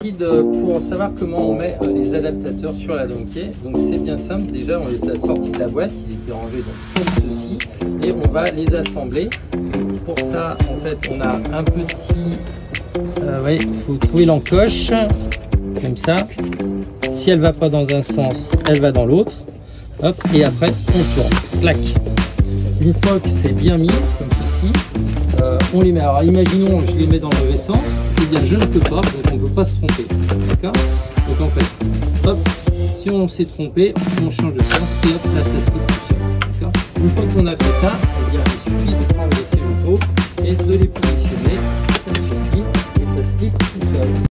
pour savoir comment on met euh, les adaptateurs sur la Donkey. Donc c'est bien simple, déjà on les a sortis de la boîte, ils étaient rangés donc comme ceci, et on va les assembler. Pour ça, en fait, on a un petit... Euh, faut trouver l'encoche, comme ça. Si elle va pas dans un sens, elle va dans l'autre. Hop, et après on tourne, clac. Une fois que c'est bien mis, comme ceci, euh, on les met. Alors imaginons, je les mets dans le mauvais sens, bien je ne peux pas, donc on ne peut pas se tromper. D'accord Donc en fait, hop, si on s'est trompé, on change de sens et hop, là ça se seul. D'accord Une fois qu'on a fait ça, il suffit de prendre les cégeaux et de les positionner et ça se tout seul.